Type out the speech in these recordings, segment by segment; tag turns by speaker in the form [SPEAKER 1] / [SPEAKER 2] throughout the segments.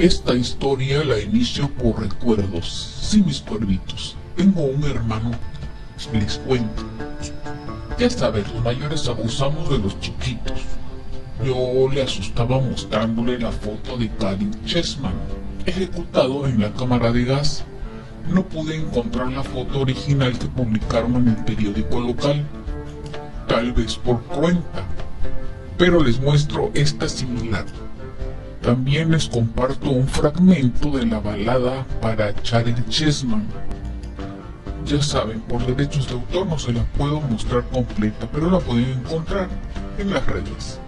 [SPEAKER 1] Esta historia la inicio por recuerdos. Sí, mis cuervitos. Tengo un hermano. Les cuento. Ya saben, los mayores abusamos de los chiquitos. Yo le asustaba mostrándole la foto de Karin Chessman, ejecutado en la cámara de gas. No pude encontrar la foto original que publicaron en el periódico local, tal vez por cuenta, pero les muestro esta similar. También les comparto un fragmento de la balada para Charlie Chessman. Ya saben, por derechos de autor no se la puedo mostrar completa, pero la pueden encontrar en las redes.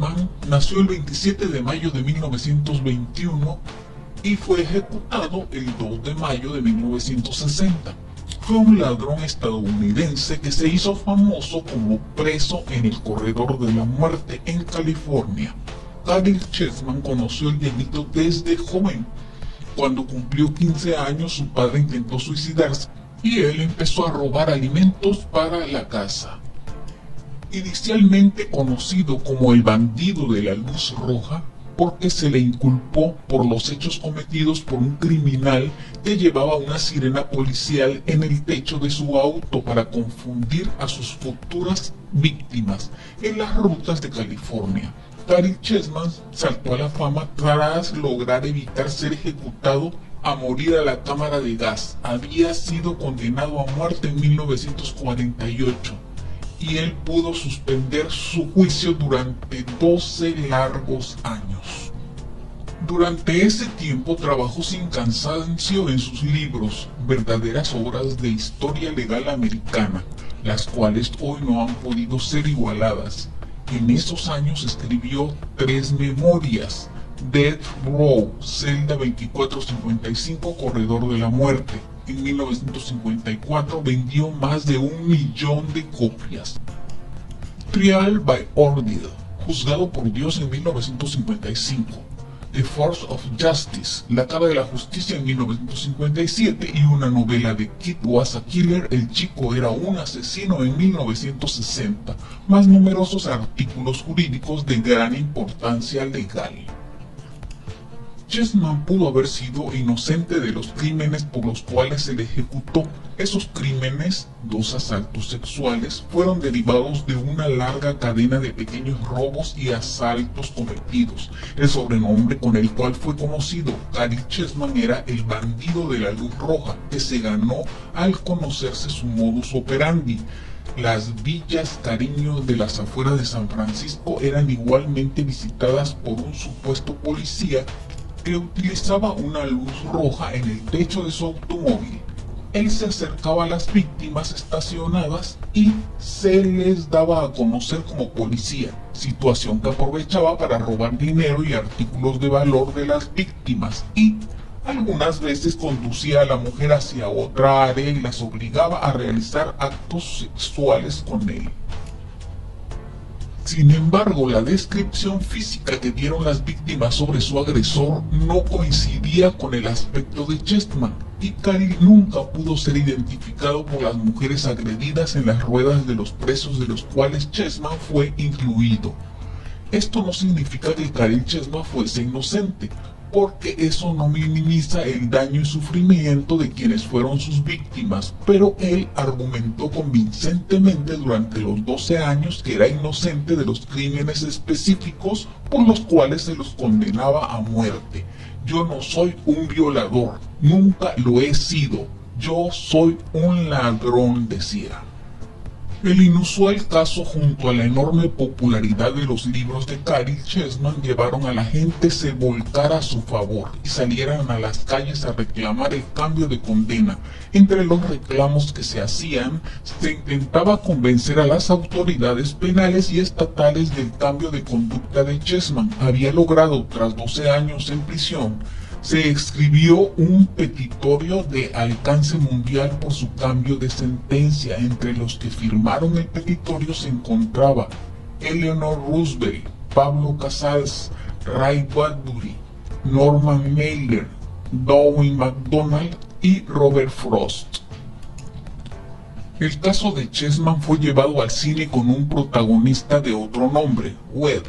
[SPEAKER 2] Chessman
[SPEAKER 1] nació el 27 de mayo de 1921 y fue ejecutado el 2 de mayo de 1960. Fue un ladrón estadounidense que se hizo famoso como preso en el corredor de la muerte en California. Karin Chessman conoció el delito desde joven. Cuando cumplió 15 años su padre intentó suicidarse y él empezó a robar alimentos para la casa. Inicialmente conocido como el bandido de la luz roja, porque se le inculpó por los hechos cometidos por un criminal que llevaba una sirena policial en el techo de su auto para confundir a sus futuras víctimas en las rutas de California. Gary Chessman saltó a la fama tras lograr evitar ser ejecutado a morir a la cámara de gas. Había sido condenado a muerte en 1948 y él pudo suspender su juicio durante 12 largos años. Durante ese tiempo trabajó sin cansancio en sus libros, verdaderas obras de historia legal americana, las cuales hoy no han podido ser igualadas. En esos años escribió tres memorias, Death Row, Celda 2455, Corredor de la Muerte, en 1954 vendió más de un millón de copias. Trial by Ordeal, juzgado por Dios en 1955. The Force of Justice, La cara de la justicia en 1957 y una novela de Kid Was a Killer, El chico era un asesino en 1960, más numerosos artículos jurídicos de gran importancia legal. Chessman pudo haber sido inocente de los crímenes por los cuales se le ejecutó. Esos crímenes, dos asaltos sexuales, fueron derivados de una larga cadena de pequeños robos y asaltos cometidos. El sobrenombre con el cual fue conocido, Gary Chessman, era el bandido de la luz roja, que se ganó al conocerse su modus operandi. Las villas cariño de las afueras de San Francisco eran igualmente visitadas por un supuesto policía utilizaba una luz roja en el techo de su automóvil. Él se acercaba a las víctimas estacionadas y se les daba a conocer como policía, situación que aprovechaba para robar dinero y artículos de valor de las víctimas y algunas veces conducía a la mujer hacia otra área y las obligaba a realizar actos sexuales con él. Sin embargo, la descripción física que dieron las víctimas sobre su agresor no coincidía con el aspecto de Chestman, y Caril nunca pudo ser identificado por las mujeres agredidas en las ruedas de los presos de los cuales Chessman fue incluido. Esto no significa que Caril Chessman fuese inocente, porque eso no minimiza el daño y sufrimiento de quienes fueron sus víctimas, pero él argumentó convincentemente durante los 12 años que era inocente de los crímenes específicos por los cuales se los condenaba a muerte. Yo no soy un violador, nunca lo he sido, yo soy un ladrón, decía. El inusual caso junto a la enorme popularidad de los libros de Carrie Chessman llevaron a la gente se volcara a su favor y salieran a las calles a reclamar el cambio de condena. Entre los reclamos que se hacían, se intentaba convencer a las autoridades penales y estatales del cambio de conducta de Chessman. Había logrado, tras 12 años en prisión, se escribió un petitorio de alcance mundial por su cambio de sentencia. Entre los que firmaron el petitorio se encontraba Eleanor Roosevelt, Pablo Casals, Ray Bradbury, Norman Mailer, Darwin McDonald y Robert Frost. El caso de Chessman fue llevado al cine con un protagonista de otro nombre, Webb.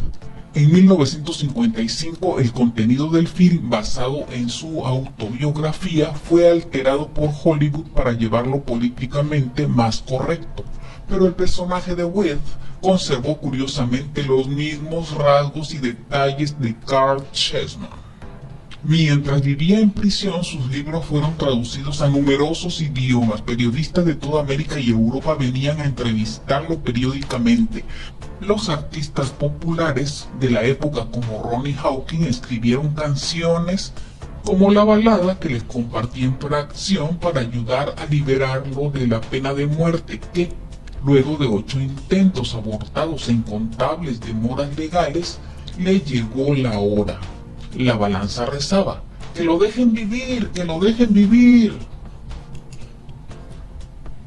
[SPEAKER 1] En 1955 el contenido del film, basado en su autobiografía, fue alterado por Hollywood para llevarlo políticamente más correcto, pero el personaje de Webb conservó curiosamente los mismos rasgos y detalles de Carl Chessman. Mientras vivía en prisión, sus libros fueron traducidos a numerosos idiomas. Periodistas de toda América y Europa venían a entrevistarlo periódicamente. Los artistas populares de la época como Ronnie Hawking escribieron canciones como la balada que les compartí en fracción para ayudar a liberarlo de la pena de muerte que, luego de ocho intentos abortados e incontables demoras legales, le llegó la hora. La balanza rezaba, que lo dejen vivir, que lo dejen vivir.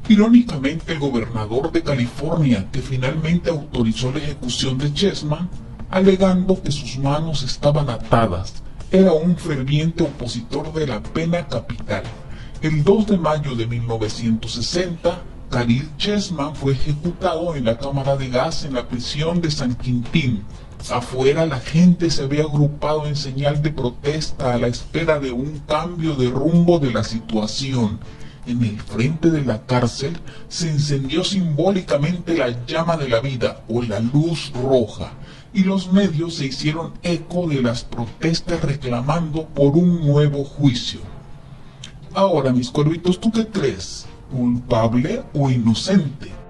[SPEAKER 1] Irónicamente, el gobernador de California, que finalmente autorizó la ejecución de Chessman, alegando que sus manos estaban atadas, era un ferviente opositor de la pena capital. El 2 de mayo de 1960, Khalil Chessman fue ejecutado en la cámara de gas en la prisión de San Quintín, Afuera la gente se había agrupado en señal de protesta a la espera de un cambio de rumbo de la situación. En el frente de la cárcel se encendió simbólicamente la llama de la vida o la luz roja y los medios se hicieron eco de las protestas reclamando por un nuevo juicio. Ahora, mis cuervitos, ¿tú qué crees? ¿Culpable o inocente?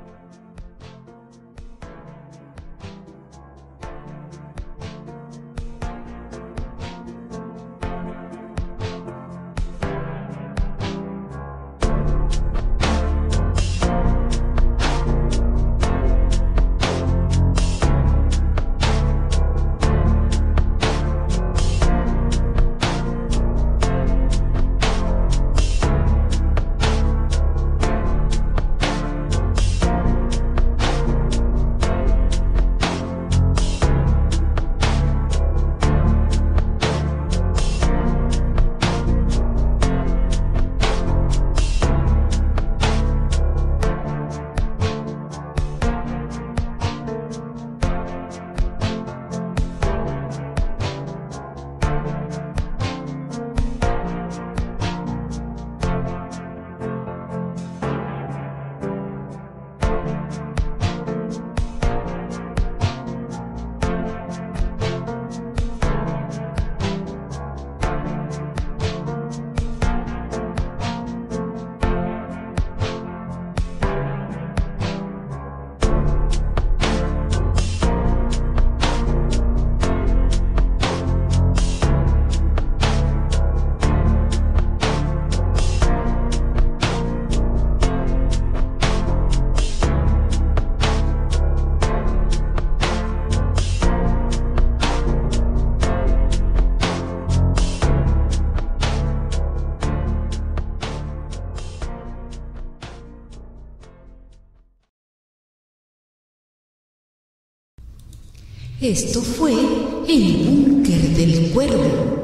[SPEAKER 3] Esto fue El Búnker del Cuervo.